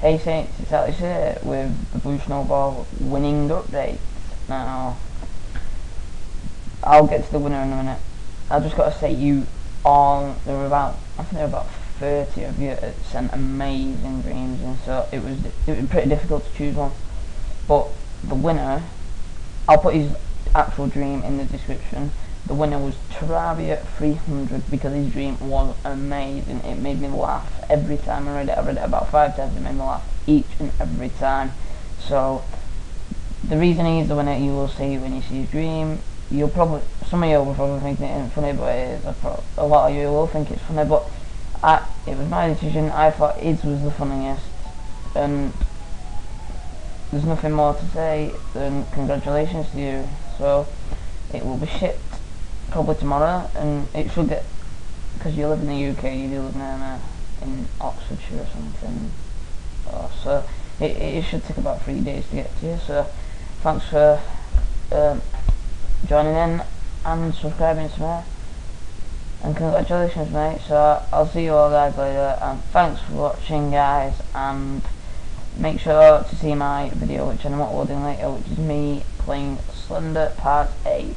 Hey Saints, it's Alex here with the Blue Snowball winning update. Now, I'll get to the winner in a minute. I've just got to say, you all, there were about, I think there were about 30 of you that sent amazing dreams, and so it was, it was pretty difficult to choose one. But the winner, I'll put his actual dream in the description. The winner was Terraria 300 because his dream was amazing. It made me laugh every time I read it. I read it about five times. It made me laugh each and every time. So the reason he's the winner, you will see when you see his dream. You'll probably some of you will probably think it isn't funny, but it is. A lot of you will think it's funny, but I, it was my decision. I thought his was the funniest, and there's nothing more to say than congratulations to you. So it will be shipped probably tomorrow, and it should get because you live in the UK, you do live in, uh, in Oxfordshire or something. Oh, so it, it should take about three days to get to you. So thanks for um, joining in and subscribing to me. And congratulations mate, so I'll see you all guys later and thanks for watching guys and make sure to see my video which I'm uploading later which is me playing Slender Part 8.